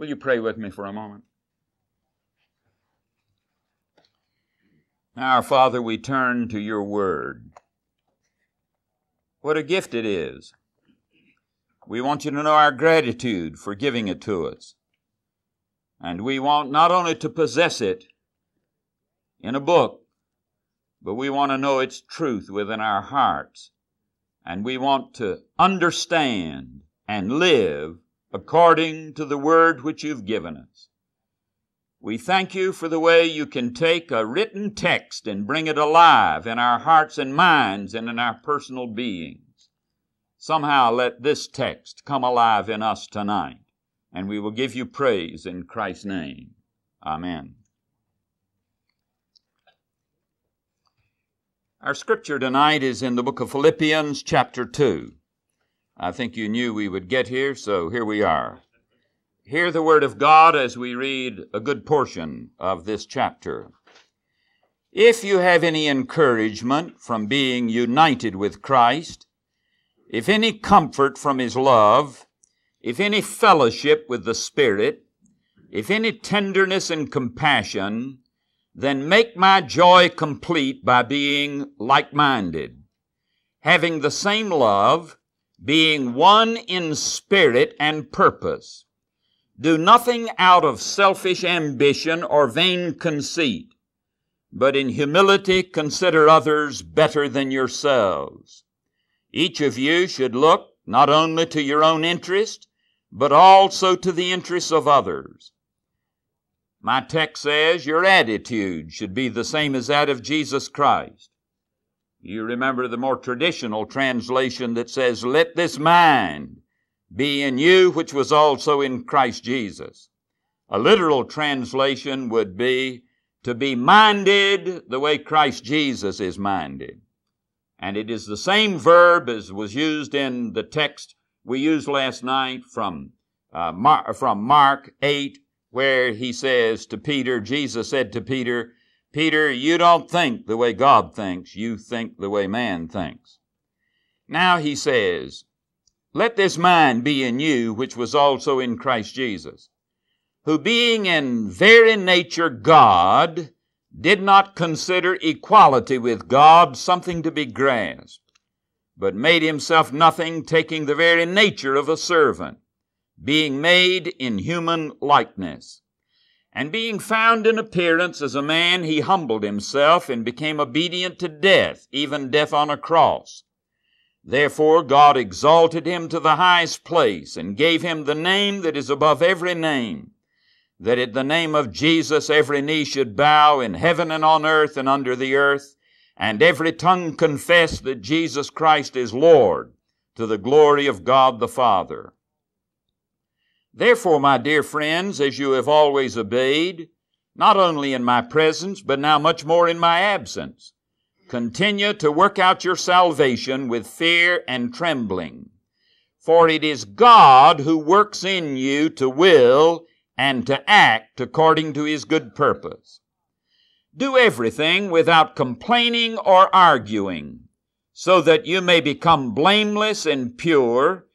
Will you pray with me for a moment? Our Father, we turn to your word. What a gift it is. We want you to know our gratitude for giving it to us. And we want not only to possess it in a book, but we want to know its truth within our hearts. And we want to understand and live according to the word which you've given us. We thank you for the way you can take a written text and bring it alive in our hearts and minds and in our personal beings. Somehow let this text come alive in us tonight, and we will give you praise in Christ's name. Amen. Our scripture tonight is in the book of Philippians, chapter 2. I think you knew we would get here, so here we are. Hear the word of God as we read a good portion of this chapter. If you have any encouragement from being united with Christ, if any comfort from His love, if any fellowship with the Spirit, if any tenderness and compassion, then make my joy complete by being like-minded, having the same love, being one in spirit and purpose. Do nothing out of selfish ambition or vain conceit, but in humility consider others better than yourselves. Each of you should look not only to your own interest, but also to the interests of others. My text says your attitude should be the same as that of Jesus Christ. You remember the more traditional translation that says, Let this mind be in you, which was also in Christ Jesus. A literal translation would be, to be minded the way Christ Jesus is minded. And it is the same verb as was used in the text we used last night from, uh, Mar- from Mark 8, where he says to Peter, Jesus said to Peter, Peter, you don't think the way God thinks, you think the way man thinks. Now he says, Let this mind be in you, which was also in Christ Jesus, who being in very nature God, did not consider equality with God something to be grasped, but made himself nothing, taking the very nature of a servant, being made in human likeness and being found in appearance as a man, he humbled himself and became obedient to death, even death on a cross. Therefore God exalted him to the highest place and gave him the name that is above every name, that at the name of Jesus every knee should bow in heaven and on earth and under the earth, and every tongue confess that Jesus Christ is Lord, to the glory of God the Father. Therefore, my dear friends, as you have always obeyed, not only in my presence, but now much more in my absence, continue to work out your salvation with fear and trembling. For it is God who works in you to will and to act according to his good purpose. Do everything without complaining or arguing, so that you may become blameless and pure,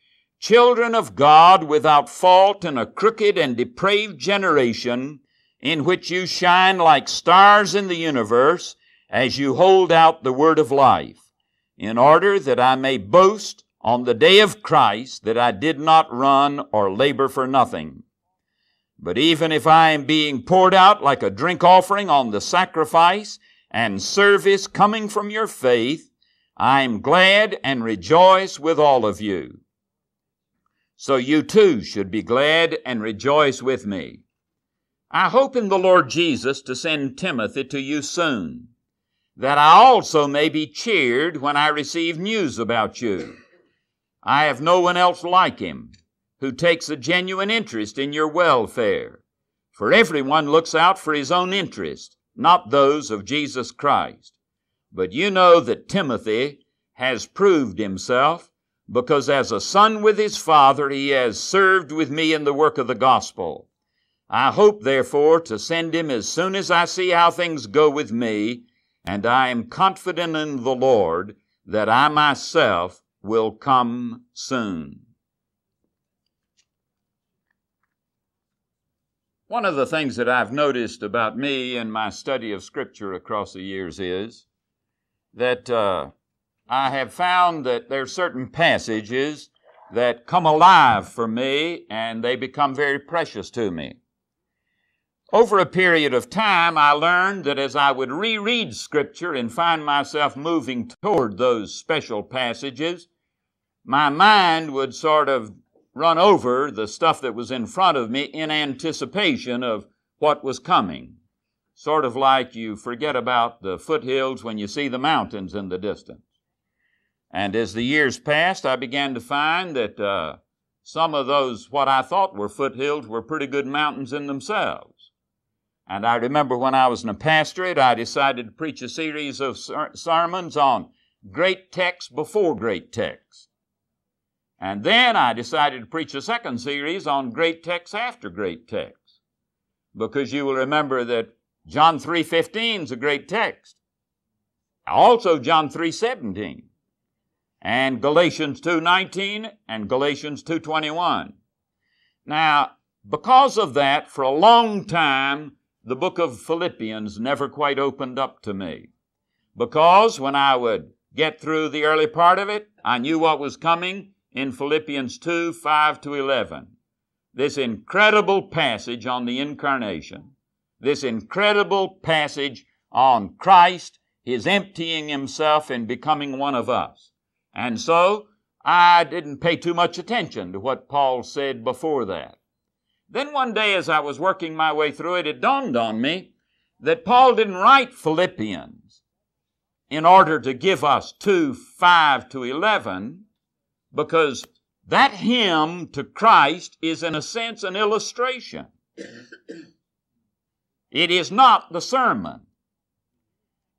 children of God without fault in a crooked and depraved generation, in which you shine like stars in the universe as you hold out the word of life, in order that I may boast on the day of Christ that I did not run or labor for nothing. But even if I am being poured out like a drink offering on the sacrifice and service coming from your faith, I am glad and rejoice with all of you. So you too should be glad and rejoice with me. I hope in the Lord Jesus to send Timothy to you soon, that I also may be cheered when I receive news about you. I have no one else like him who takes a genuine interest in your welfare. For everyone looks out for his own interest, not those of Jesus Christ. But you know that Timothy has proved himself because as a son with his father, he has served with me in the work of the gospel. I hope, therefore, to send him as soon as I see how things go with me, and I am confident in the Lord that I myself will come soon. One of the things that I've noticed about me in my study of Scripture across the years is that uh, I have found that there are certain passages that come alive for me and they become very precious to me. Over a period of time, I learned that as I would reread Scripture and find myself moving toward those special passages, my mind would sort of run over the stuff that was in front of me in anticipation of what was coming. Sort of like you forget about the foothills when you see the mountains in the distance. And as the years passed, I began to find that uh, some of those, what I thought were foothills, were pretty good mountains in themselves. And I remember when I was in a pastorate, I decided to preach a series of ser- sermons on great texts before great texts. And then I decided to preach a second series on great texts after great texts. Because you will remember that John 3.15 is a great text. Also John 3.17 and Galatians 2:19 and Galatians 2:21. Now, because of that, for a long time, the book of Philippians never quite opened up to me. Because when I would get through the early part of it, I knew what was coming in Philippians 2, 5 to 11. This incredible passage on the incarnation, this incredible passage on Christ, his emptying himself and becoming one of us. And so I didn't pay too much attention to what Paul said before that. Then one day as I was working my way through it, it dawned on me that Paul didn't write Philippians in order to give us 2, 5 to 11, because that hymn to Christ is in a sense an illustration. It is not the sermon.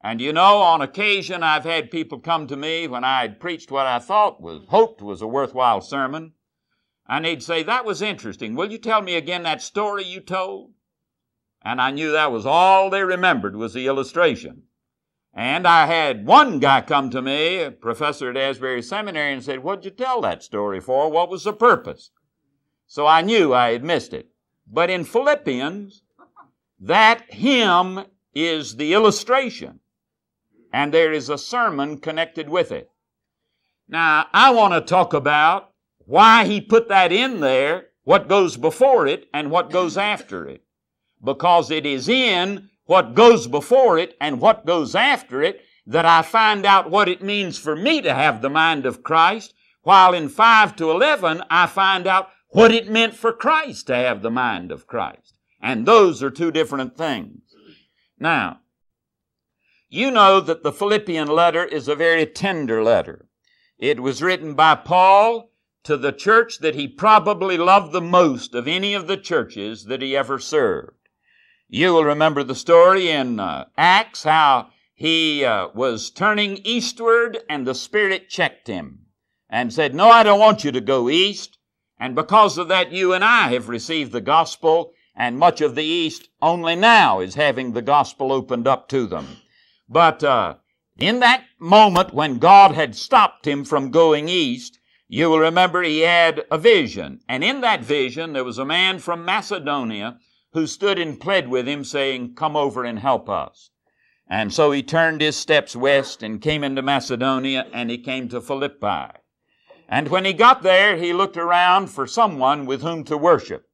And you know, on occasion I've had people come to me when I had preached what I thought was, hoped was a worthwhile sermon, and they'd say, that was interesting. Will you tell me again that story you told? And I knew that was all they remembered was the illustration. And I had one guy come to me, a professor at Asbury Seminary, and said, what'd you tell that story for? What was the purpose? So I knew I had missed it. But in Philippians, that hymn is the illustration and there is a sermon connected with it. Now, I want to talk about why he put that in there, what goes before it, and what goes after it. Because it is in what goes before it and what goes after it that I find out what it means for me to have the mind of Christ, while in 5 to 11 I find out what it meant for Christ to have the mind of Christ. And those are two different things. Now, you know that the Philippian letter is a very tender letter. It was written by Paul to the church that he probably loved the most of any of the churches that he ever served. You will remember the story in uh, Acts how he uh, was turning eastward and the Spirit checked him and said, No, I don't want you to go east. And because of that, you and I have received the gospel, and much of the East only now is having the gospel opened up to them. But uh, in that moment when God had stopped him from going east, you will remember he had a vision. And in that vision, there was a man from Macedonia who stood and pled with him, saying, Come over and help us. And so he turned his steps west and came into Macedonia, and he came to Philippi. And when he got there, he looked around for someone with whom to worship.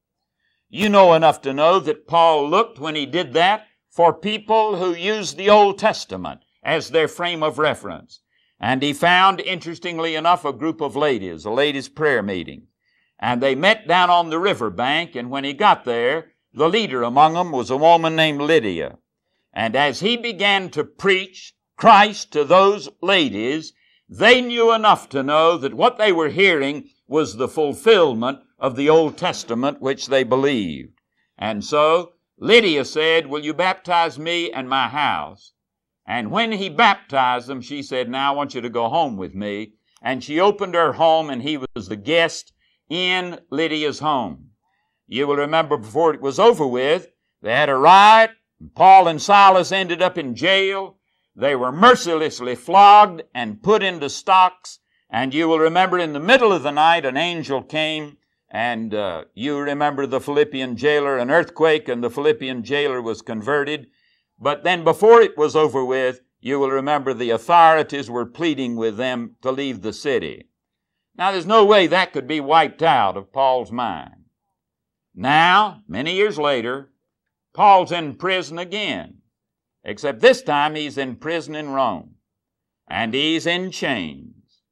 You know enough to know that Paul looked when he did that for people who use the Old Testament as their frame of reference. And he found, interestingly enough, a group of ladies, a ladies' prayer meeting. And they met down on the river bank, and when he got there, the leader among them was a woman named Lydia. And as he began to preach Christ to those ladies, they knew enough to know that what they were hearing was the fulfillment of the Old Testament which they believed. And so Lydia said, Will you baptize me and my house? And when he baptized them, she said, Now I want you to go home with me. And she opened her home, and he was the guest in Lydia's home. You will remember before it was over with, they had a riot. Paul and Silas ended up in jail. They were mercilessly flogged and put into stocks. And you will remember in the middle of the night, an angel came And uh, you remember the Philippian jailer, an earthquake, and the Philippian jailer was converted. But then before it was over with, you will remember the authorities were pleading with them to leave the city. Now, there's no way that could be wiped out of Paul's mind. Now, many years later, Paul's in prison again, except this time he's in prison in Rome, and he's in chains.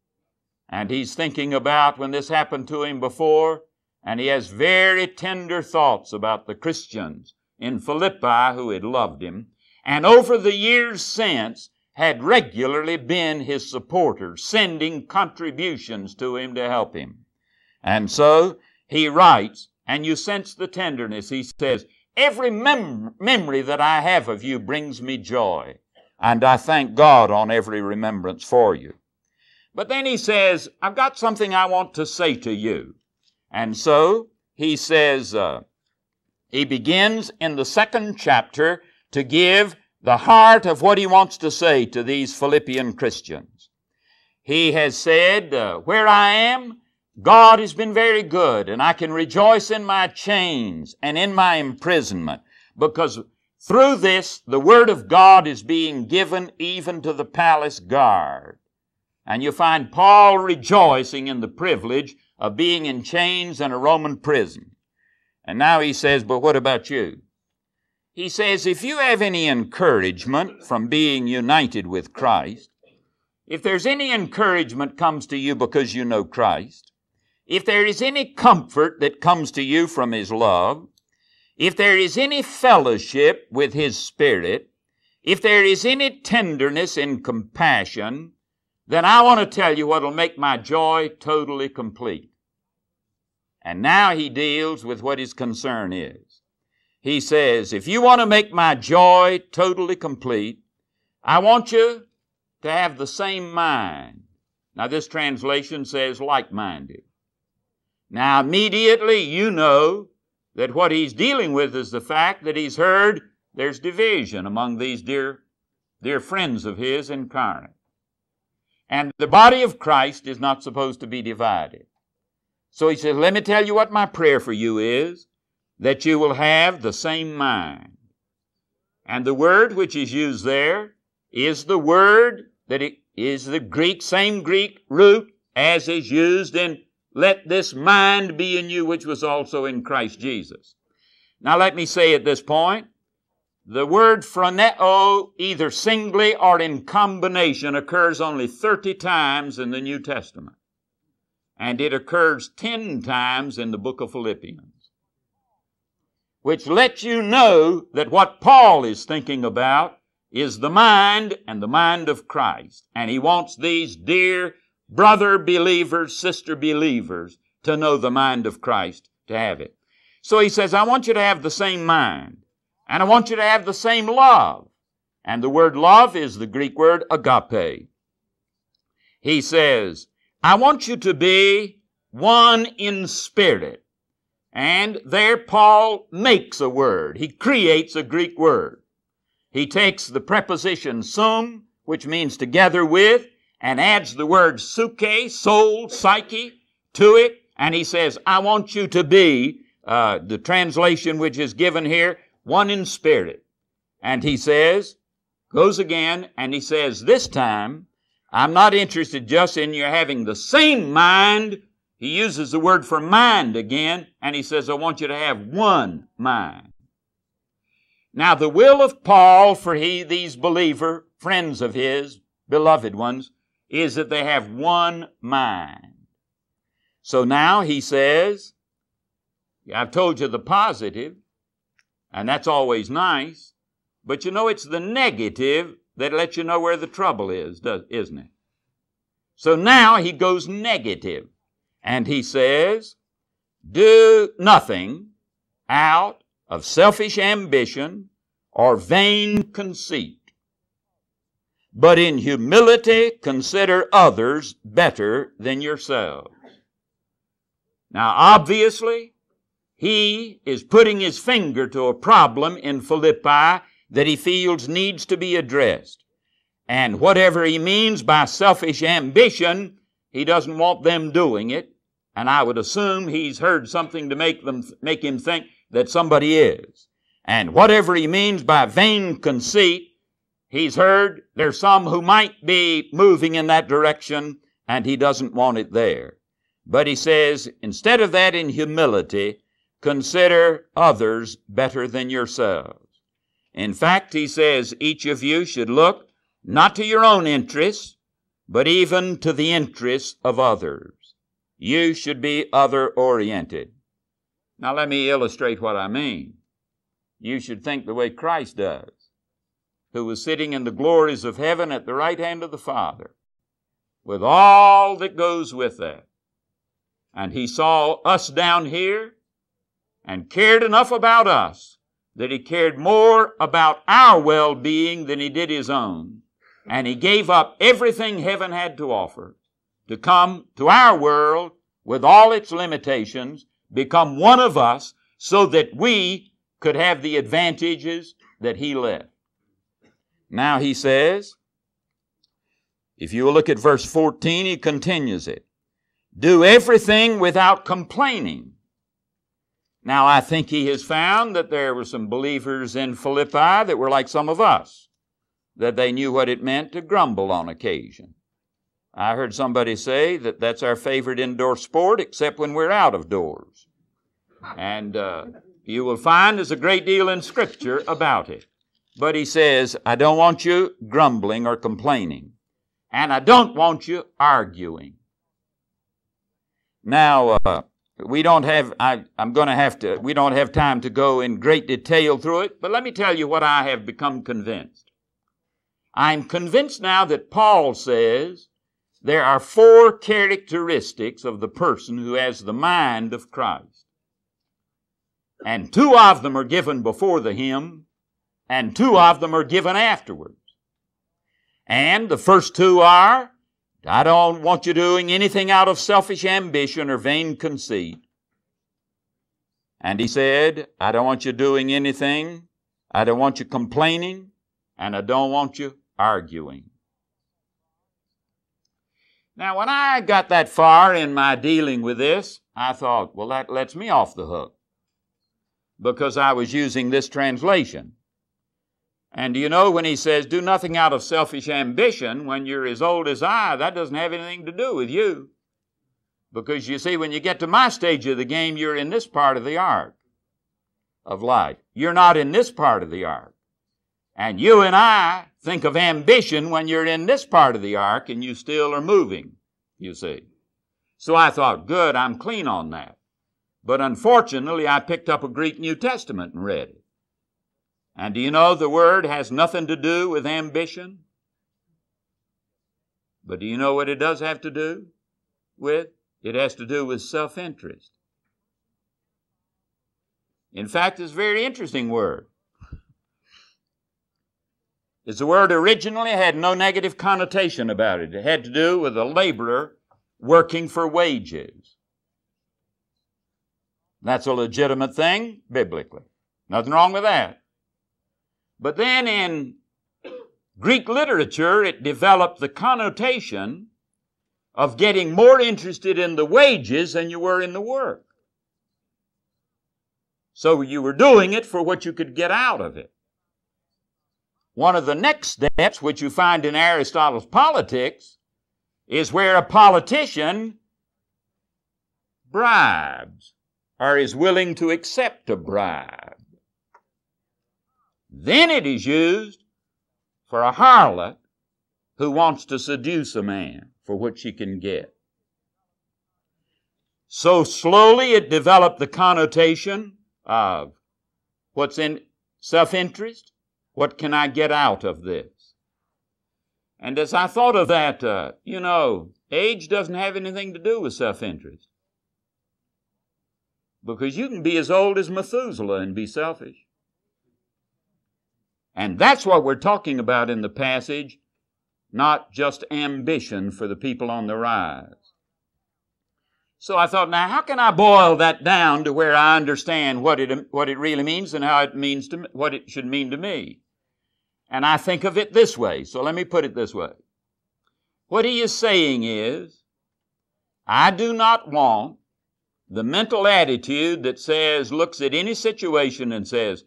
And he's thinking about when this happened to him before, and he has very tender thoughts about the Christians in Philippi who had loved him, and over the years since had regularly been his supporters, sending contributions to him to help him. And so he writes, and you sense the tenderness. He says, Every mem- memory that I have of you brings me joy, and I thank God on every remembrance for you. But then he says, I've got something I want to say to you. And so he says, uh, he begins in the second chapter to give the heart of what he wants to say to these Philippian Christians. He has said, uh, Where I am, God has been very good, and I can rejoice in my chains and in my imprisonment, because through this the Word of God is being given even to the palace guard. And you find Paul rejoicing in the privilege of being in chains in a Roman prison. And now he says, But what about you? He says, If you have any encouragement from being united with Christ, if there's any encouragement comes to you because you know Christ, if there is any comfort that comes to you from His love, if there is any fellowship with His Spirit, if there is any tenderness and compassion, then I want to tell you what will make my joy totally complete. And now he deals with what his concern is. He says, if you want to make my joy totally complete, I want you to have the same mind. Now this translation says like-minded. Now immediately you know that what he's dealing with is the fact that he's heard there's division among these dear, dear friends of his incarnate. And the body of Christ is not supposed to be divided. So he says, Let me tell you what my prayer for you is that you will have the same mind. And the word which is used there is the word that it is the Greek, same Greek root as is used in let this mind be in you which was also in Christ Jesus. Now let me say at this point, the word phroneo, either singly or in combination, occurs only 30 times in the New Testament. And it occurs 10 times in the book of Philippians. Which lets you know that what Paul is thinking about is the mind and the mind of Christ. And he wants these dear brother believers, sister believers to know the mind of Christ, to have it. So he says, I want you to have the same mind. And I want you to have the same love. And the word love is the Greek word agape. He says, I want you to be one in spirit. And there Paul makes a word. He creates a Greek word. He takes the preposition sum, which means together with, and adds the word suke, soul, psyche, to it. And he says, I want you to be, uh, the translation which is given here, one in spirit. And he says, goes again, and he says, this time, I'm not interested just in your having the same mind. He uses the word for mind again, and he says, I want you to have one mind. Now, the will of Paul for he, these believer, friends of his, beloved ones, is that they have one mind. So now he says, I've told you the positive, and that's always nice. But you know, it's the negative that lets you know where the trouble is, does, isn't it? So now he goes negative and he says, do nothing out of selfish ambition or vain conceit, but in humility consider others better than yourselves. Now, obviously, he is putting his finger to a problem in Philippi that he feels needs to be addressed. And whatever he means by selfish ambition, he doesn't want them doing it. And I would assume he's heard something to make them, make him think that somebody is. And whatever he means by vain conceit, he's heard there's some who might be moving in that direction and he doesn't want it there. But he says, instead of that in humility, consider others better than yourselves. In fact, he says, each of you should look not to your own interests, but even to the interests of others. You should be other oriented. Now let me illustrate what I mean. You should think the way Christ does, who was sitting in the glories of heaven at the right hand of the Father, with all that goes with that. And he saw us down here and cared enough about us that he cared more about our well-being than he did his own. And he gave up everything heaven had to offer to come to our world with all its limitations, become one of us so that we could have the advantages that he left. Now he says, if you look at verse 14, he continues it. Do everything without complaining. Now I think he has found that there were some believers in Philippi that were like some of us, that they knew what it meant to grumble on occasion. I heard somebody say that that's our favorite indoor sport, except when we're out of doors. And uh, you will find there's a great deal in Scripture about it. But he says, I don't want you grumbling or complaining. And I don't want you arguing. Now, uh, we don't have, I, I'm going to have to, we don't have time to go in great detail through it, but let me tell you what I have become convinced. I'm convinced now that Paul says there are four characteristics of the person who has the mind of Christ. And two of them are given before the hymn, and two of them are given afterwards. And the first two are, I don't want you doing anything out of selfish ambition or vain conceit. And he said, I don't want you doing anything. I don't want you complaining, and I don't want you arguing. Now, when I got that far in my dealing with this, I thought, well, that lets me off the hook because I was using this translation. And do you know when he says, do nothing out of selfish ambition, when you're as old as I, that doesn't have anything to do with you. Because you see, when you get to my stage of the game, you're in this part of the arc of life. You're not in this part of the arc. And you and I think of ambition when you're in this part of the arc and you still are moving, you see. So I thought, good, I'm clean on that. But unfortunately, I picked up a Greek New Testament and read it. And do you know the word has nothing to do with ambition? But do you know what it does have to do with? It has to do with self interest. In fact, it's a very interesting word. It's the word originally had no negative connotation about it. It had to do with a laborer working for wages. That's a legitimate thing biblically. Nothing wrong with that. But then in Greek literature, it developed the connotation of getting more interested in the wages than you were in the work. So you were doing it for what you could get out of it. One of the next steps, which you find in Aristotle's Politics, is where a politician bribes or is willing to accept a bribe. Then it is used for a harlot who wants to seduce a man for what she can get. So slowly it developed the connotation of what's in self interest, what can I get out of this? And as I thought of that, uh, you know, age doesn't have anything to do with self interest. Because you can be as old as Methuselah and be selfish. And that's what we're talking about in the passage, not just ambition for the people on the rise. So I thought, now how can I boil that down to where I understand what it, what it really means and how it means to, what it should mean to me? And I think of it this way. So let me put it this way. What he is saying is, I do not want the mental attitude that says, looks at any situation and says,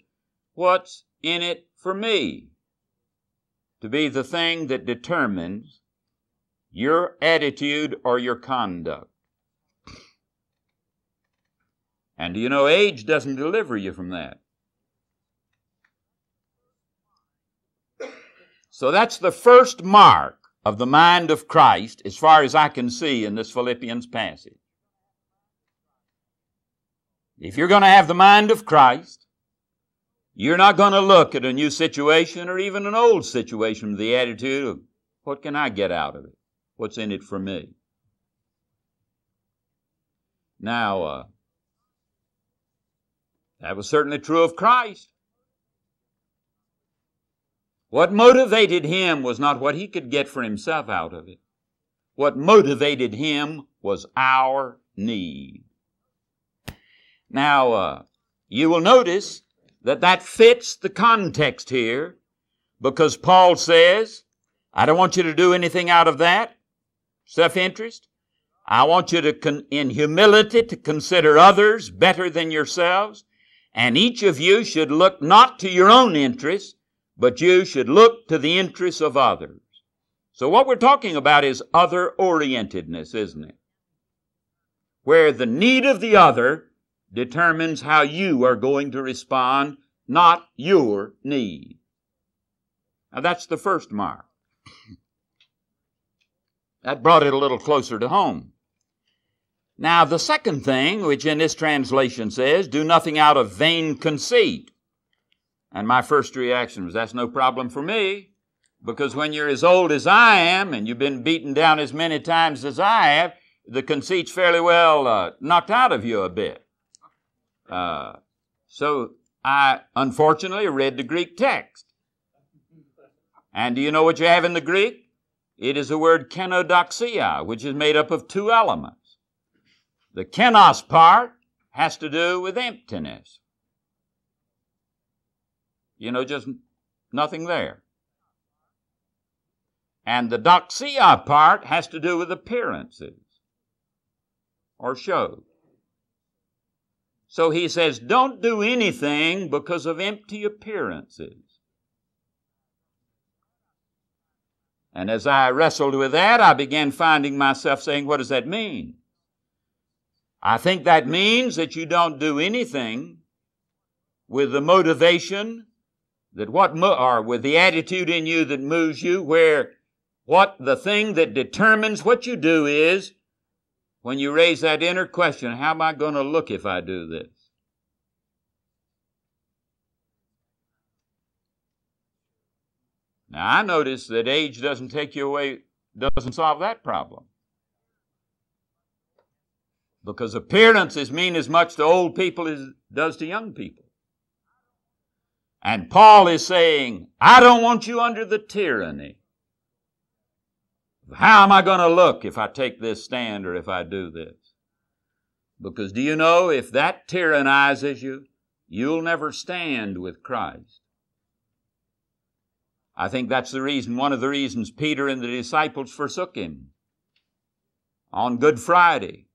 What's in it for me? To be the thing that determines your attitude or your conduct. And you know, age doesn't deliver you from that. So that's the first mark of the mind of Christ, as far as I can see in this Philippians passage. If you're going to have the mind of Christ, you're not going to look at a new situation or even an old situation with the attitude of, what can I get out of it? What's in it for me? Now, uh, that was certainly true of Christ. What motivated him was not what he could get for himself out of it. What motivated him was our need. Now, uh, you will notice that that fits the context here because Paul says, I don't want you to do anything out of that, self-interest. I want you to, con- in humility, to consider others better than yourselves. And each of you should look not to your own interests, but you should look to the interests of others. So what we're talking about is other orientedness, isn't it? Where the need of the other determines how you are going to respond, not your need. Now that's the first mark. That brought it a little closer to home. Now the second thing, which in this translation says, do nothing out of vain conceit. And my first reaction was, that's no problem for me. Because when you're as old as I am and you've been beaten down as many times as I have, the conceit's fairly well uh, knocked out of you a bit. Uh, so I unfortunately read the Greek text. And do you know what you have in the Greek? It is the word kenodoxia, which is made up of two elements. The kenos part has to do with emptiness. You know, just nothing there. And the doxia part has to do with appearances or show. So he says, don't do anything because of empty appearances. And as I wrestled with that, I began finding myself saying, what does that mean? I think that means that you don't do anything with the motivation that what mo- or with the attitude in you that moves you where what the thing that determines what you do is when you raise that inner question how am i going to look if i do this? Now i notice that age doesn't take you away doesn't solve that problem. Because appearances mean as much to old people as it does to young people. And Paul is saying, I don't want you under the tyranny. How am I going to look if I take this stand or if I do this? Because do you know, if that tyrannizes you, you'll never stand with Christ. I think that's the reason, one of the reasons Peter and the disciples forsook him. On Good Friday,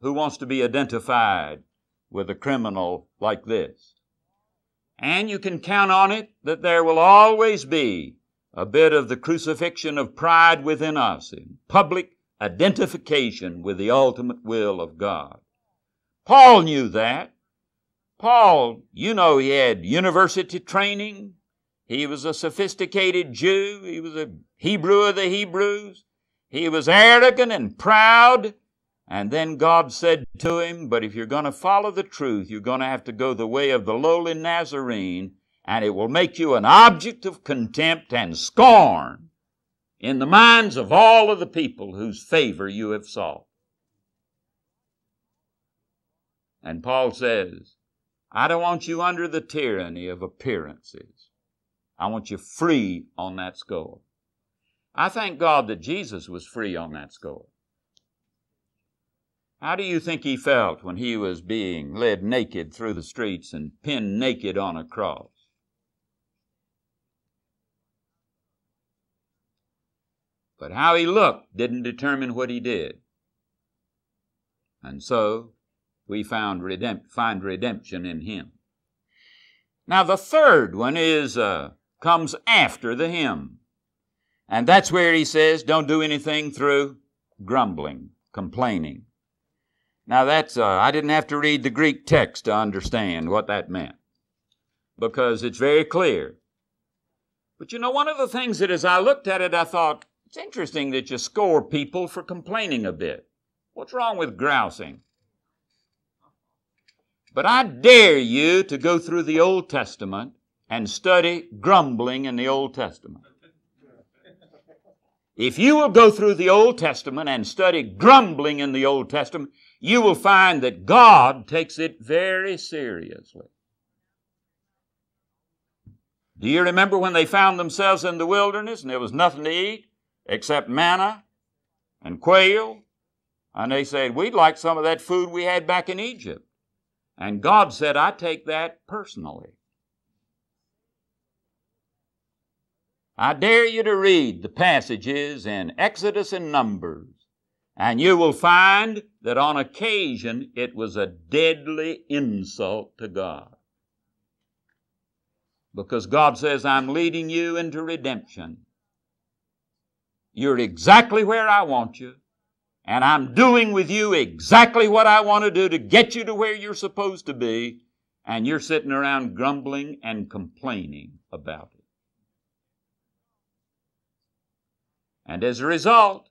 who wants to be identified with a criminal like this? And you can count on it that there will always be a bit of the crucifixion of pride within us in public identification with the ultimate will of God. Paul knew that. Paul, you know, he had university training. He was a sophisticated Jew. He was a Hebrew of the Hebrews. He was arrogant and proud. And then God said to him, But if you're going to follow the truth, you're going to have to go the way of the lowly Nazarene, and it will make you an object of contempt and scorn in the minds of all of the people whose favor you have sought. And Paul says, I don't want you under the tyranny of appearances. I want you free on that score. I thank God that Jesus was free on that score. How do you think he felt when he was being led naked through the streets and pinned naked on a cross? But how he looked didn't determine what he did. And so, we found redemp- find redemption in him. Now the third one is uh, comes after the hymn. And that's where he says, don't do anything through grumbling, complaining. Now that's, uh, I didn't have to read the Greek text to understand what that meant. Because it's very clear. But you know, one of the things that as I looked at it, I thought, it's interesting that you score people for complaining a bit. What's wrong with grousing? But I dare you to go through the Old Testament and study grumbling in the Old Testament. If you will go through the Old Testament and study grumbling in the Old Testament, you will find that God takes it very seriously. Do you remember when they found themselves in the wilderness and there was nothing to eat except manna and quail? And they said, We'd like some of that food we had back in Egypt. And God said, I take that personally. I dare you to read the passages in Exodus and Numbers, and you will find that on occasion it was a deadly insult to God. Because God says, I'm leading you into redemption. You're exactly where I want you. And I'm doing with you exactly what I want to do to get you to where you're supposed to be. And you're sitting around grumbling and complaining about it. And as a result,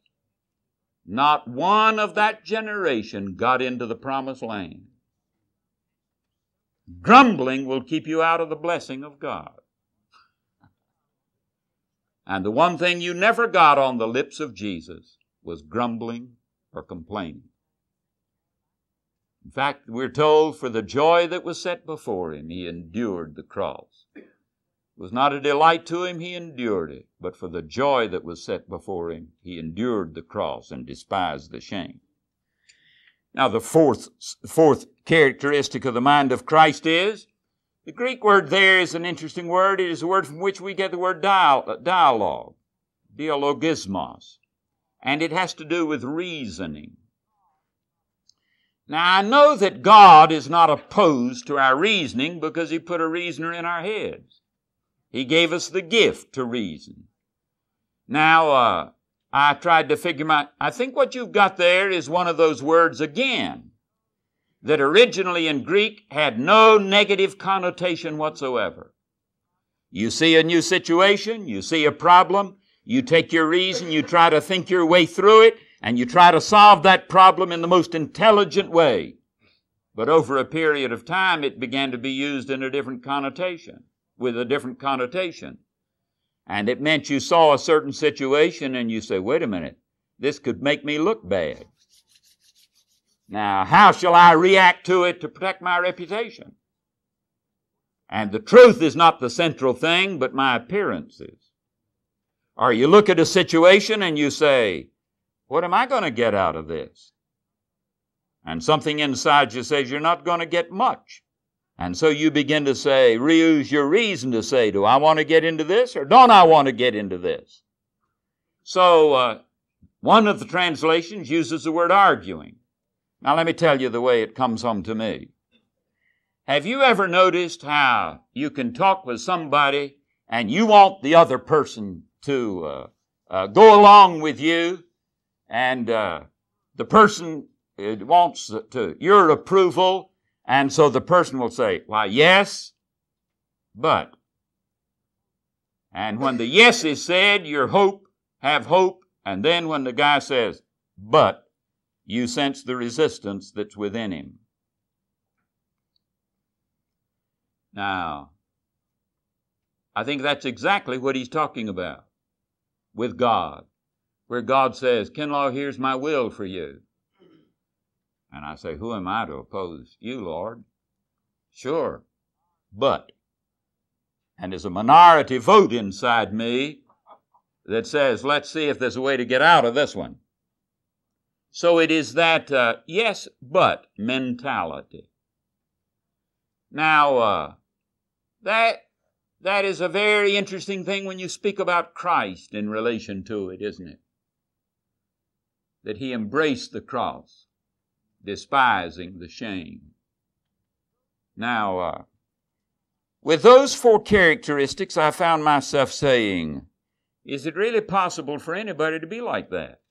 not one of that generation got into the promised land. Grumbling will keep you out of the blessing of God. And the one thing you never got on the lips of Jesus was grumbling or complaining. In fact, we're told for the joy that was set before him, he endured the cross. It was not a delight to him, he endured it, but for the joy that was set before him, he endured the cross and despised the shame. Now, the fourth, fourth characteristic of the mind of Christ is the Greek word there is an interesting word. It is a word from which we get the word dialogue, dialogismos and it has to do with reasoning. Now, I know that God is not opposed to our reasoning because He put a reasoner in our heads. He gave us the gift to reason. Now, uh, I tried to figure out, I think what you've got there is one of those words again that originally in Greek had no negative connotation whatsoever. You see a new situation, you see a problem, you take your reason, you try to think your way through it, and you try to solve that problem in the most intelligent way. But over a period of time, it began to be used in a different connotation, with a different connotation. And it meant you saw a certain situation and you say, wait a minute, this could make me look bad. Now, how shall I react to it to protect my reputation? And the truth is not the central thing, but my appearances. Or you look at a situation and you say, what am I going to get out of this? And something inside you says you're not going to get much. And so you begin to say, reuse your reason to say, do I want to get into this or don't I want to get into this? So, uh, one of the translations uses the word arguing. Now let me tell you the way it comes home to me. Have you ever noticed how you can talk with somebody and you want the other person to uh, uh, go along with you, and uh, the person wants to your approval, and so the person will say, "Why, yes, but." And when the yes is said, your hope have hope, and then when the guy says, "But," you sense the resistance that's within him. Now, I think that's exactly what he's talking about with God, where God says, Kinlaw, here's my will for you. And I say, Who am I to oppose you, Lord? Sure, but. And there's a minority vote inside me that says, Let's see if there's a way to get out of this one. So it is that uh, yes, but mentality. Now, uh, that that is a very interesting thing when you speak about Christ in relation to it, isn't it? That he embraced the cross. despising the shame. Now, uh, with those four characteristics, I found myself saying, is it really possible for anybody to be like that?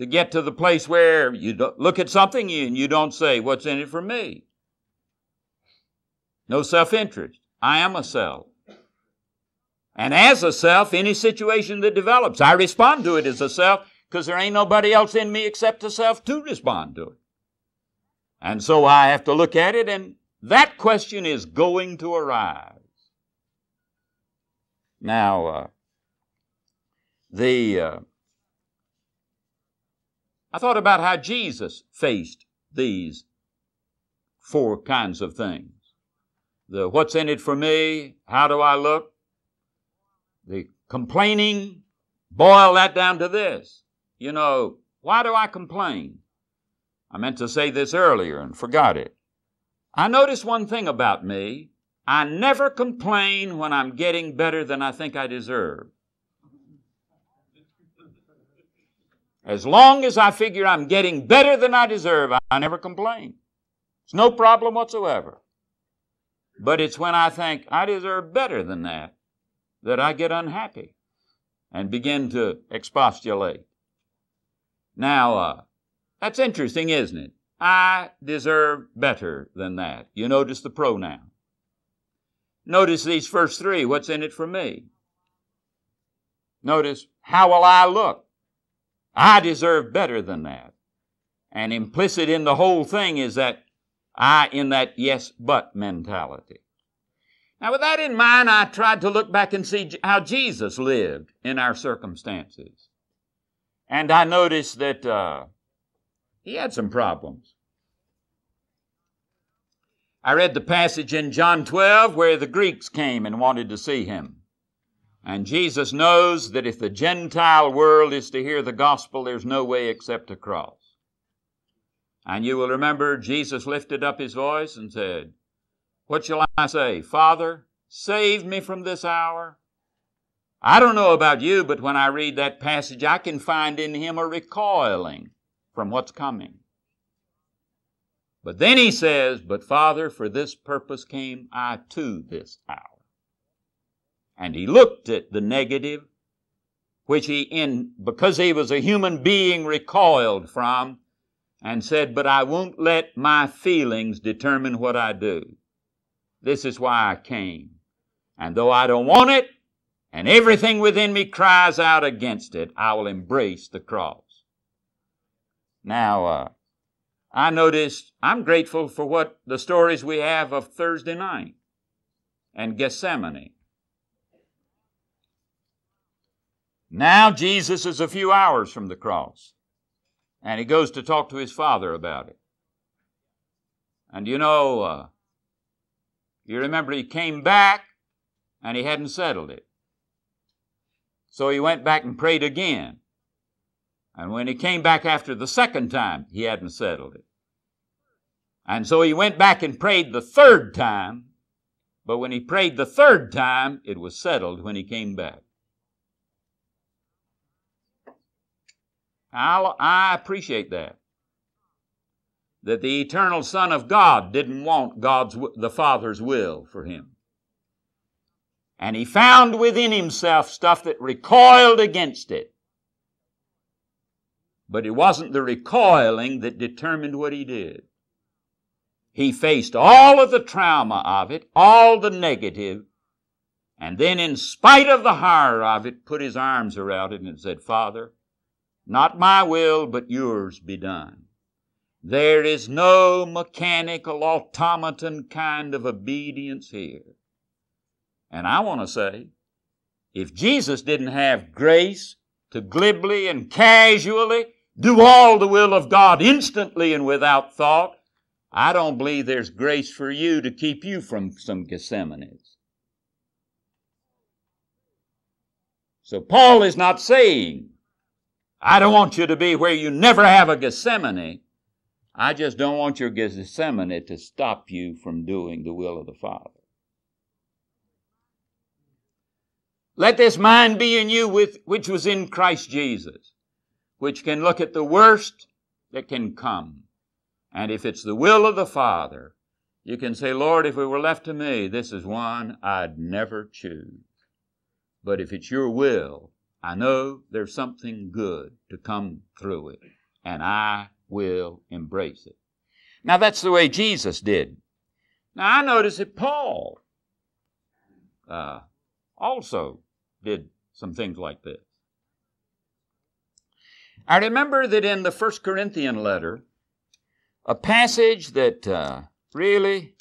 To get to the place where you look at something and you don't say, What's in it for me? No self interest. I am a self. And as a self, any situation that develops, I respond to it as a self because there ain't nobody else in me except the self to respond to it. And so I have to look at it, and that question is going to arise. Now, uh, the uh, I thought about how Jesus faced these four kinds of things. The what's in it for me? How do I look? The complaining, boil that down to this. You know, why do I complain? I meant to say this earlier and forgot it. I notice one thing about me. I never complain when I'm getting better than I think I deserve. As long as I figure I'm getting better than I deserve, I never complain. It's no problem whatsoever. But it's when I think I deserve better than that that I get unhappy and begin to expostulate. Now, uh, that's interesting, isn't it? I deserve better than that. You notice the pronoun. Notice these first three. What's in it for me? Notice, how will I look? I deserve better than that. And implicit in the whole thing is that I in that yes but mentality. Now, with that in mind, I tried to look back and see how Jesus lived in our circumstances. And I noticed that uh, he had some problems. I read the passage in John 12 where the Greeks came and wanted to see him. And Jesus knows that if the Gentile world is to hear the gospel, there's no way except a cross. And you will remember Jesus lifted up his voice and said, What shall I say? Father, save me from this hour. I don't know about you, but when I read that passage, I can find in him a recoiling from what's coming. But then he says, But Father, for this purpose came I to this hour. And he looked at the negative, which he, in, because he was a human being, recoiled from, and said, But I won't let my feelings determine what I do. This is why I came. And though I don't want it, and everything within me cries out against it, I will embrace the cross. Now, uh, I noticed I'm grateful for what the stories we have of Thursday night and Gethsemane. Now Jesus is a few hours from the cross, and he goes to talk to his father about it. And you know, uh, you remember he came back and he hadn't settled it. So he went back and prayed again. And when he came back after the second time, he hadn't settled it. And so he went back and prayed the third time. But when he prayed the third time, it was settled when he came back. I'll, I appreciate that. That the eternal Son of God didn't want God's, the Father's will for him. And he found within himself stuff that recoiled against it. But it wasn't the recoiling that determined what he did. He faced all of the trauma of it, all the negative, and then, in spite of the horror of it, put his arms around it and said, Father, not my will, but yours be done. There is no mechanical automaton kind of obedience here. And I want to say, if Jesus didn't have grace to glibly and casually do all the will of God instantly and without thought, I don't believe there's grace for you to keep you from some Gethsemanes. So Paul is not saying, I don't want you to be where you never have a Gethsemane. I just don't want your Gethsemane to stop you from doing the will of the Father. Let this mind be in you with, which was in Christ Jesus, which can look at the worst that can come. And if it's the will of the Father, you can say, Lord, if it were left to me, this is one I'd never choose. But if it's your will, I know there's something good to come through it, and I will embrace it. Now that's the way Jesus did. Now I notice that Paul uh, also did some things like this. I remember that in the First Corinthian letter, a passage that uh, really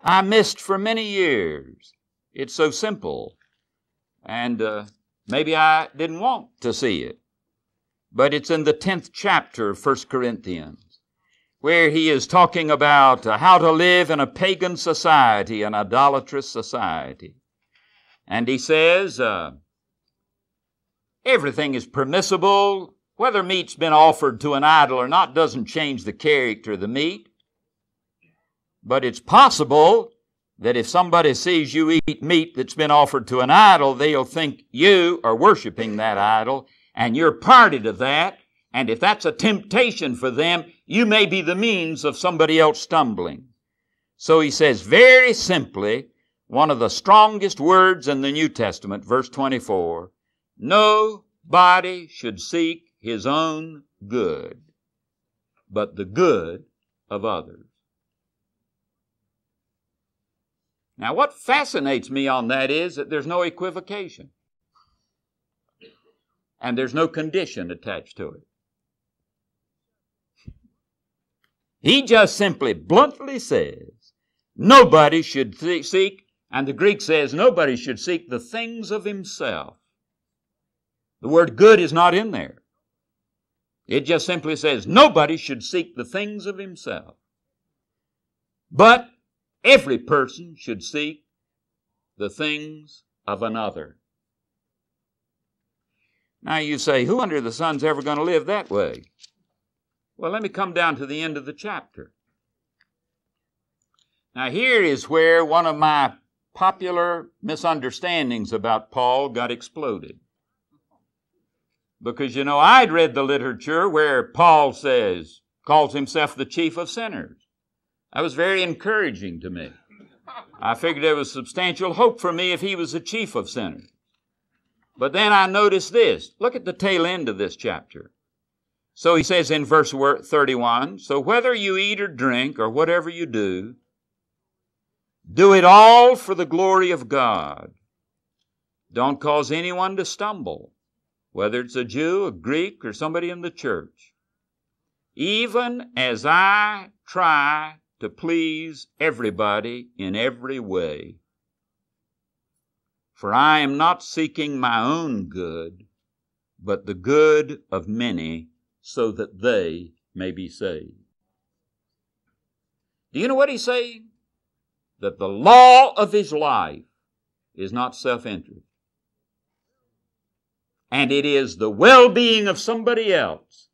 I missed for many years. It's so simple, and uh, maybe I didn't want to see it. But it's in the 10th chapter of First Corinthians, where he is talking about how to live in a pagan society, an idolatrous society. And he says, uh, everything is permissible. Whether meat's been offered to an idol or not doesn't change the character of the meat. But it's possible that if somebody sees you eat meat that's been offered to an idol, they'll think you are worshiping that idol and you're party to that. And if that's a temptation for them, you may be the means of somebody else stumbling. So he says very simply, one of the strongest words in the New Testament, verse 24, nobody should seek his own good, but the good of others. Now, what fascinates me on that is that there's no equivocation. And there's no condition attached to it. He just simply bluntly says, nobody should seek and the Greek says nobody should seek the things of himself. The word good is not in there. It just simply says nobody should seek the things of himself. But every person should seek the things of another. Now you say, who under the sun's ever going to live that way? Well, let me come down to the end of the chapter. Now, here is where one of my popular misunderstandings about Paul got exploded. Because, you know, I'd read the literature where Paul says, calls himself the chief of sinners. That was very encouraging to me. I figured there was substantial hope for me if he was the chief of sinners. But then I noticed this. Look at the tail end of this chapter. So he says in verse 31, So whether you eat or drink or whatever you do, do it all for the glory of God. Don't cause anyone to stumble, whether it's a Jew, a Greek, or somebody in the church. Even as I try to please everybody in every way. For I am not seeking my own good, but the good of many, so that they may be saved. Do you know what he's saying? that the law of his life is not self interest. And it is the well being of somebody else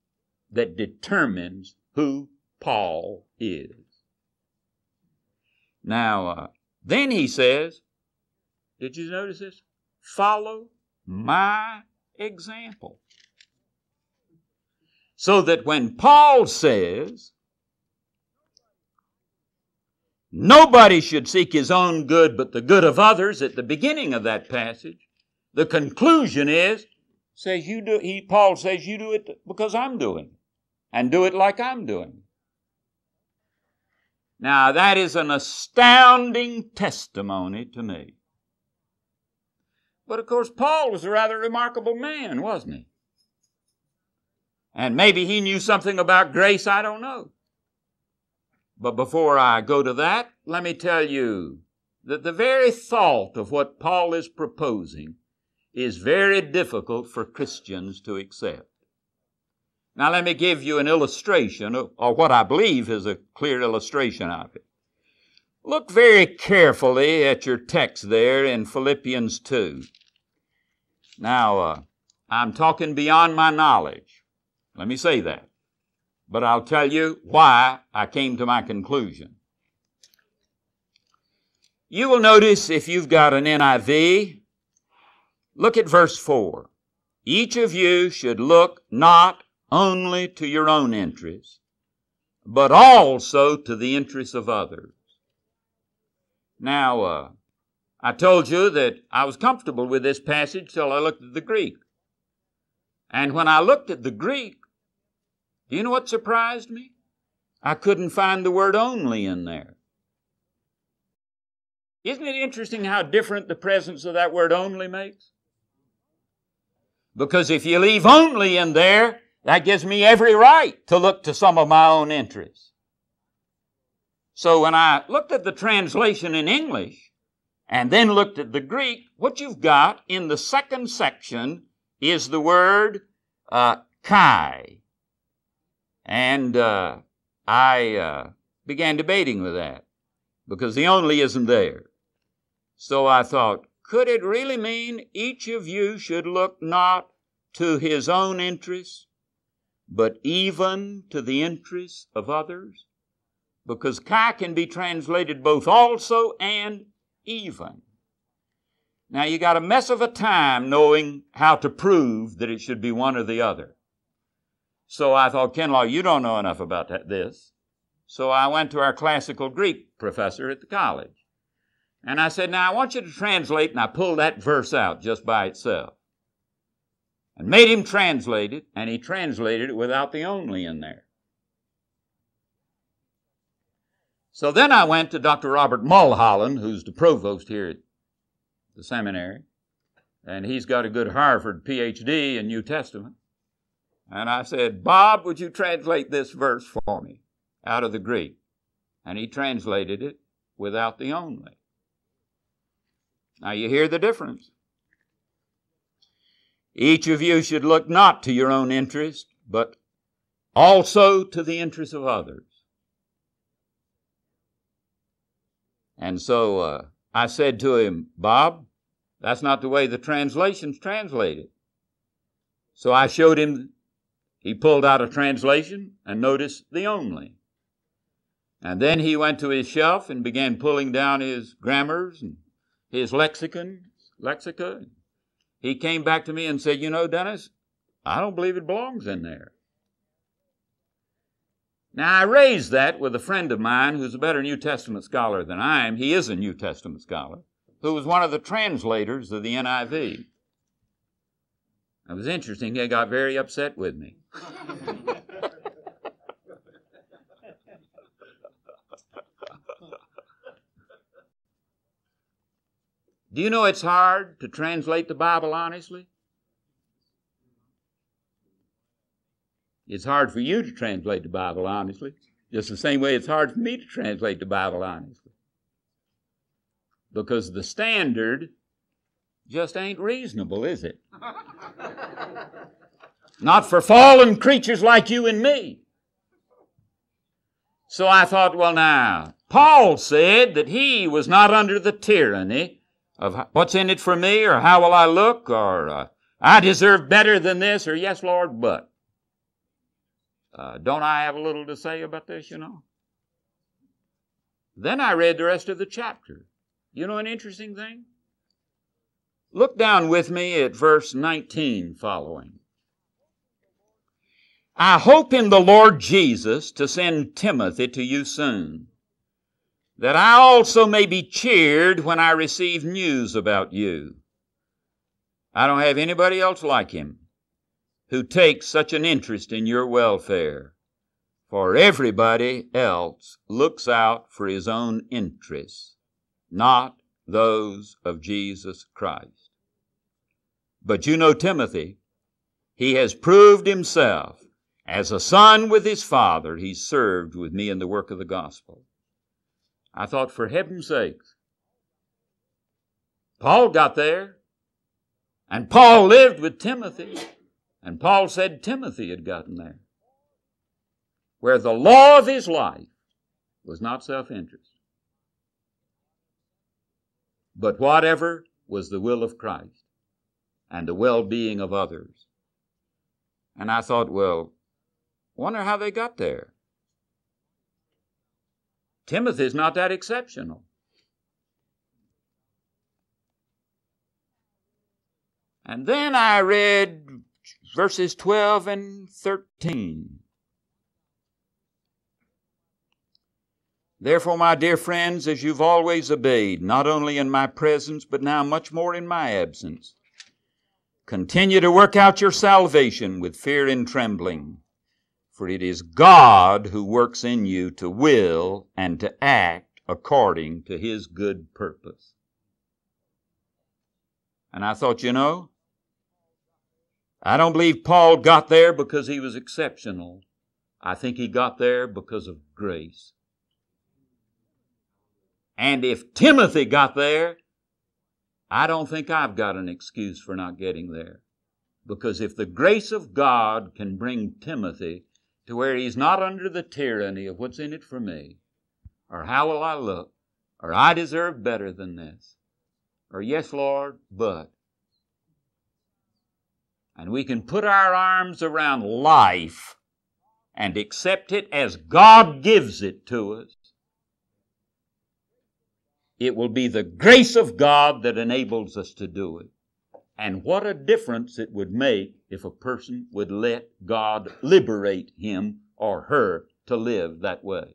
that determines who Paul is. Now, uh, then he says, did you notice this? Follow my example. So that when Paul says, Nobody should seek his own good but the good of others at the beginning of that passage. The conclusion is, says you do, he, Paul says you do it because I'm doing and do it like I'm doing. Now that is an astounding testimony to me. But of course, Paul was a rather remarkable man, wasn't he? And maybe he knew something about grace, I don't know. But before I go to that, let me tell you that the very thought of what Paul is proposing is very difficult for Christians to accept. Now, let me give you an illustration, or what I believe is a clear illustration of it. Look very carefully at your text there in Philippians 2. Now, uh, I'm talking beyond my knowledge. Let me say that but I'll tell you why I came to my conclusion. You will notice if you've got an NIV, look at verse 4. Each of you should look not only to your own interests, but also to the interests of others. Now, uh, I told you that I was comfortable with this passage till I looked at the Greek. And when I looked at the Greek, do you know what surprised me? I couldn't find the word only in there. Isn't it interesting how different the presence of that word only makes? Because if you leave only in there, that gives me every right to look to some of my own interests. So when I looked at the translation in English and then looked at the Greek, what you've got in the second section is the word uh, kai. And uh, I uh, began debating with that because the only isn't there. So I thought, could it really mean each of you should look not to his own interests, but even to the interests of others? Because Kai can be translated both also and even. Now you got a mess of a time knowing how to prove that it should be one or the other. So I thought, Kinlaw, you don't know enough about that, this. So I went to our classical Greek professor at the college. And I said, Now I want you to translate, and I pulled that verse out just by itself. And made him translate it, and he translated it without the only in there. So then I went to Dr. Robert Mulholland, who's the provost here at the seminary, and he's got a good Harvard PhD in New Testament. And I said, Bob, would you translate this verse for me out of the Greek? And he translated it without the only. Now you hear the difference. Each of you should look not to your own interest, but also to the interests of others. And so uh, I said to him, Bob, that's not the way the translation's translated. So I showed him, he pulled out a translation and noticed the only. And then he went to his shelf and began pulling down his grammars and his lexicon, lexica. He came back to me and said, You know, Dennis, I don't believe it belongs in there. Now, I raised that with a friend of mine who's a better New Testament scholar than I am. He is a New Testament scholar, who was one of the translators of the NIV. It was interesting. He got very upset with me. Do you know it's hard to translate the Bible honestly? It's hard for you to translate the Bible honestly, just the same way it's hard for me to translate the Bible honestly. Because the standard just ain't reasonable, is it? Not for fallen creatures like you and me. So I thought, well, now, Paul said that he was not under the tyranny of what's in it for me or how will I look or uh, I deserve better than this or yes, Lord, but. Uh, don't I have a little to say about this, you know? Then I read the rest of the chapter. You know an interesting thing? Look down with me at verse 19 following. I hope in the Lord Jesus to send Timothy to you soon that I also may be cheered when I receive news about you. I don't have anybody else like him who takes such an interest in your welfare, for everybody else looks out for his own interests, not those of Jesus Christ. But you know Timothy, he has proved himself as a son with his father, he served with me in the work of the gospel. I thought, for heaven's sake. Paul got there, and Paul lived with Timothy, and Paul said Timothy had gotten there, where the law of his life was not self interest, but whatever was the will of Christ and the well being of others. And I thought, well, wonder how they got there. Timothy's not that exceptional. And then I read verses 12 and 13. Therefore, my dear friends, as you've always obeyed, not only in my presence, but now much more in my absence, continue to work out your salvation with fear and trembling. For it is God who works in you to will and to act according to his good purpose. And I thought, you know, I don't believe Paul got there because he was exceptional. I think he got there because of grace. And if Timothy got there, I don't think I've got an excuse for not getting there. Because if the grace of God can bring Timothy to where he's not under the tyranny of what's in it for me, or how will I look, or I deserve better than this, or yes, Lord, but. And we can put our arms around life and accept it as God gives it to us it will be the grace of God that enables us to do it. And what a difference it would make if a person would let God liberate him or her to live that way.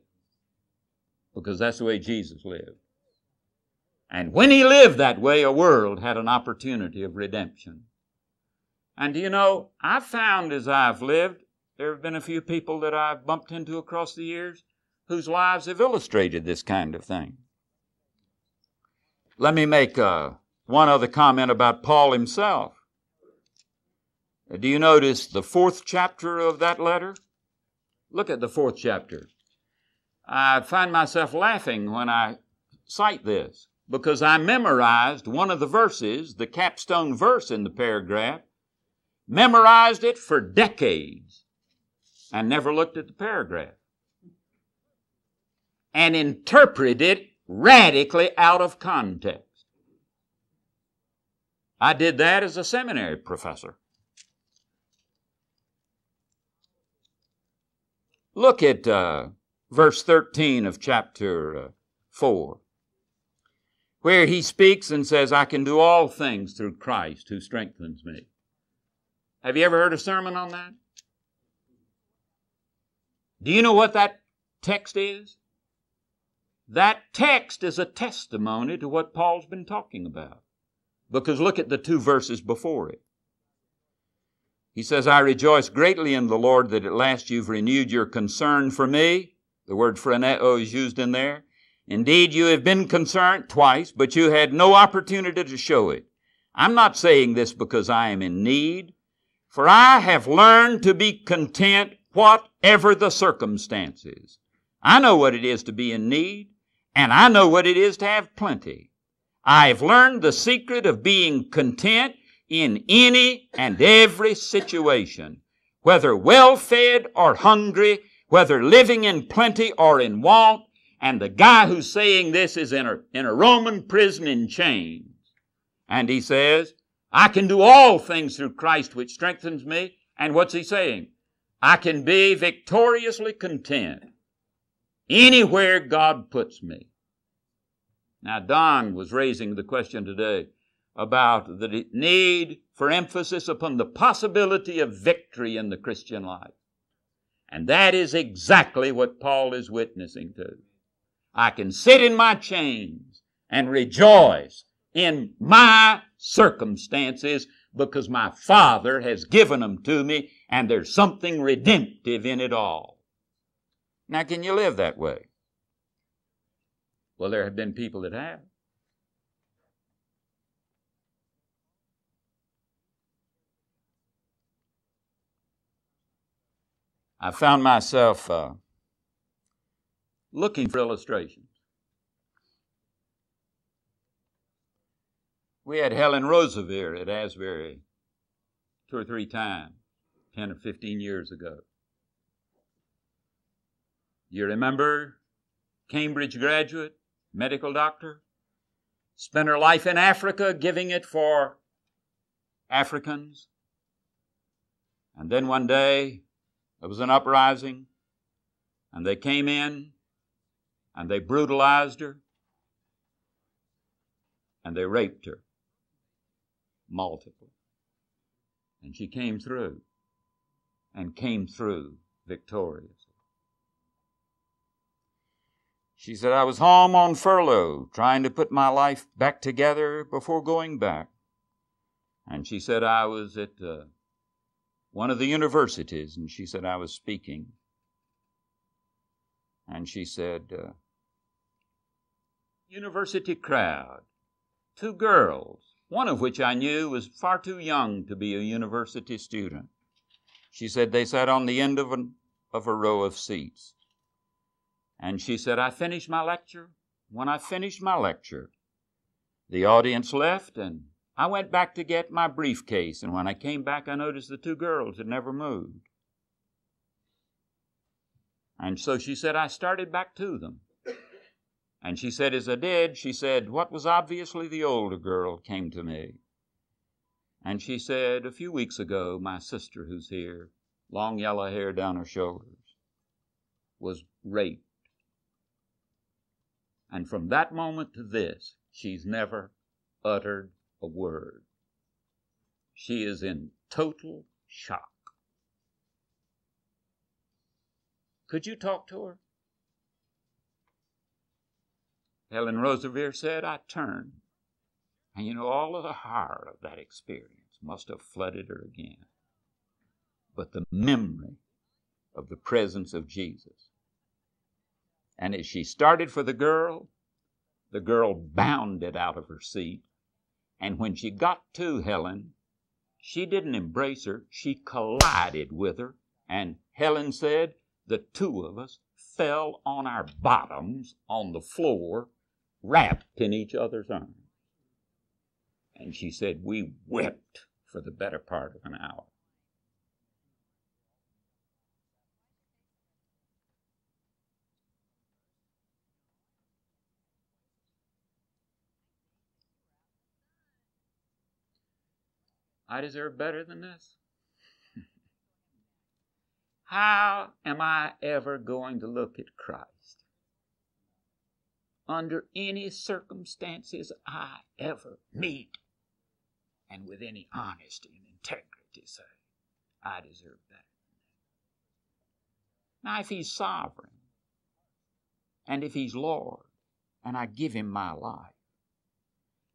Because that's the way Jesus lived. And when he lived that way, a world had an opportunity of redemption. And you know, I've found as I've lived, there have been a few people that I've bumped into across the years whose lives have illustrated this kind of thing. Let me make uh, one other comment about Paul himself. Do you notice the fourth chapter of that letter? Look at the fourth chapter. I find myself laughing when I cite this because I memorized one of the verses, the capstone verse in the paragraph, memorized it for decades and never looked at the paragraph and interpreted it radically out of context. I did that as a seminary professor. Look at uh, verse 13 of chapter uh, 4, where he speaks and says, I can do all things through Christ who strengthens me. Have you ever heard a sermon on that? Do you know what that text is? That text is a testimony to what Paul's been talking about. Because look at the two verses before it. He says, I rejoice greatly in the Lord that at last you've renewed your concern for me. The word phroneo is used in there. Indeed, you have been concerned twice, but you had no opportunity to show it. I'm not saying this because I am in need, for I have learned to be content whatever the circumstances. I know what it is to be in need, and I know what it is to have plenty. I've learned the secret of being content in any and every situation, whether well fed or hungry, whether living in plenty or in want, and the guy who's saying this is in a, in a Roman prison in chains. And he says, I can do all things through Christ which strengthens me. And what's he saying? I can be victoriously content anywhere God puts me. Now, Don was raising the question today about the need for emphasis upon the possibility of victory in the Christian life. And that is exactly what Paul is witnessing to. I can sit in my chains and rejoice in my circumstances because my Father has given them to me and there's something redemptive in it all. Now, can you live that way? Well, there have been people that have. I found myself uh, looking for illustrations. We had Helen Roseveare at Asbury two or three times, 10 or 15 years ago. You remember Cambridge graduate, medical doctor, spent her life in Africa giving it for Africans. And then one day there was an uprising, and they came in and they brutalized her and they raped her multiple. And she came through. and came through victorious. She said, I was home on furlough, trying to put my life back together before going back. And she said, I was at uh, one of the universities, and she said, I was speaking. And she said, uh, University crowd, two girls, one of which I knew was far too young to be a university student. She said they sat on the end of, an, of a row of seats. And she said, I finished my lecture. When I finished my lecture, the audience left and I went back to get my briefcase. And when I came back, I noticed the two girls had never moved. And so she said, I started back to them. And she said, as I did, she said, what was obviously the older girl came to me. And she said, a few weeks ago, my sister who's here, long yellow hair down her shoulders, was raped and from that moment to this, she's never uttered a word. She is in total shock. Could you talk to her? Helen Roseveare said, I turned. And you know, all of the horror of that experience must have flooded her again. But the memory of the presence of Jesus and as she started for the girl, the girl bounded out of her seat. And when she got to Helen, she didn't embrace her, she collided with her. And Helen said, The two of us fell on our bottoms on the floor, wrapped in each other's arms. And she said, We wept for the better part of an hour. I deserve better than this. How am I ever going to look at Christ? Under any circumstances I ever meet, and with any honesty and integrity say, I deserve better? Now, if He's sovereign, and if He's Lord, and I give Him my life,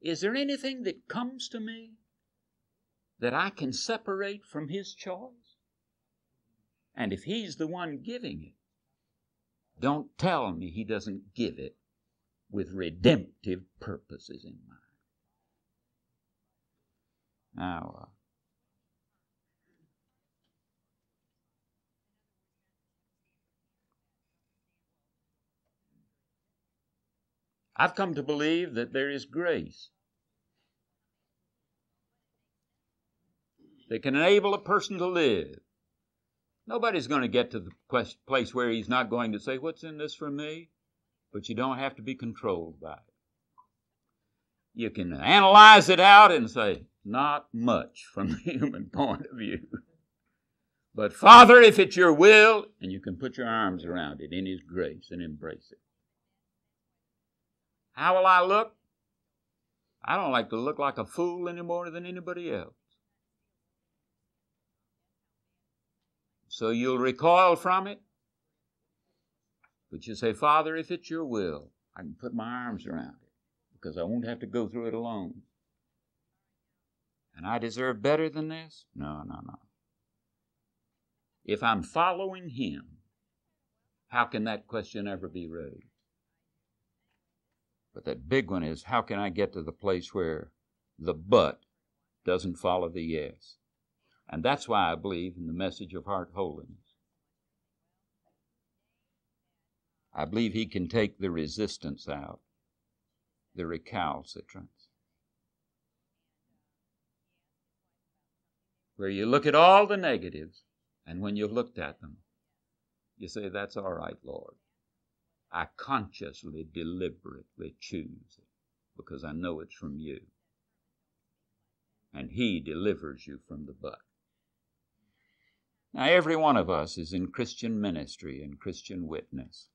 is there anything that comes to me that I can separate from His choice? And if He's the one giving it, don't tell me He doesn't give it with redemptive purposes in mind. Now, uh, I've come to believe that there is grace that can enable a person to live. Nobody's going to get to the place where he's not going to say, What's in this for me? But you don't have to be controlled by it. You can analyze it out and say, Not much from the human point of view. But Father, if it's your will, and you can put your arms around it in His grace and embrace it. How will I look? I don't like to look like a fool any more than anybody else. So you'll recoil from it. But you say, Father, if it's your will, I can put my arms around it because I won't have to go through it alone. And I deserve better than this? No, no, no. If I'm following Him, how can that question ever be raised? But that big one is how can I get to the place where the but doesn't follow the yes? And that's why I believe in the message of heart holiness. I believe he can take the resistance out, the recalcitrance. Where you look at all the negatives, and when you've looked at them, you say, That's all right, Lord. I consciously, deliberately choose it because I know it's from you. And He delivers you from the but. Now, every one of us is in Christian ministry and Christian witness.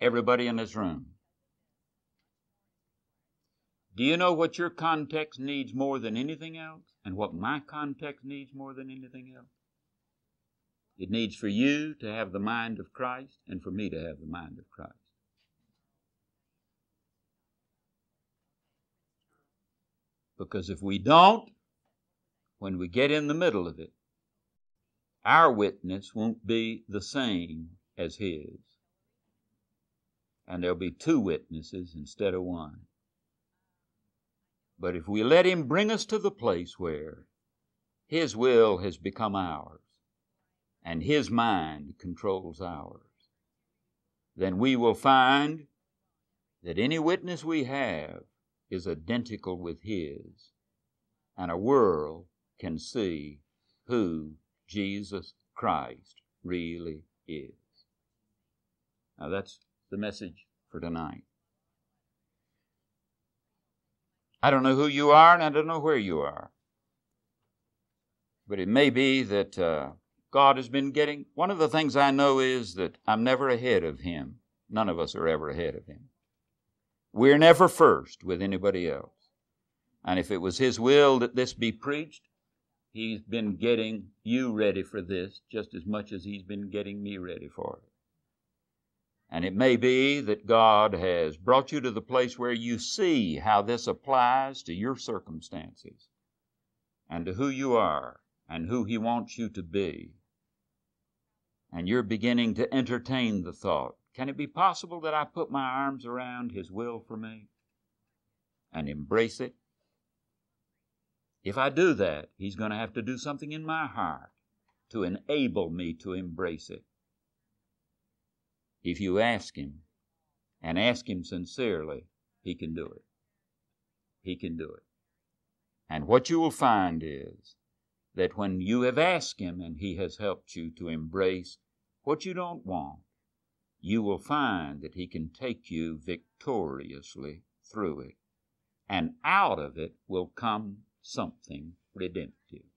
Everybody in this room. Do you know what your context needs more than anything else? And what my context needs more than anything else? It needs for you to have the mind of Christ and for me to have the mind of Christ. Because if we don't, when we get in the middle of it, our witness won't be the same as his. And there'll be two witnesses instead of one. But if we let him bring us to the place where his will has become ours and his mind controls ours, then we will find that any witness we have is identical with his, and a world can see who Jesus Christ really is. Now that's the message for tonight. I don't know who you are and I don't know where you are. But it may be that uh, God has been getting. One of the things I know is that I'm never ahead of Him. None of us are ever ahead of Him. We're never first with anybody else. And if it was His will that this be preached, He's been getting you ready for this just as much as He's been getting me ready for it. And it may be that God has brought you to the place where you see how this applies to your circumstances and to who you are and who He wants you to be. And you're beginning to entertain the thought can it be possible that I put my arms around His will for me and embrace it? If I do that, He's going to have to do something in my heart to enable me to embrace it. If you ask Him, and ask Him sincerely, He can do it. He can do it. And what you will find is that when you have asked Him and He has helped you to embrace what you don't want, you will find that He can take you victoriously through it. And out of it will come something redemptive.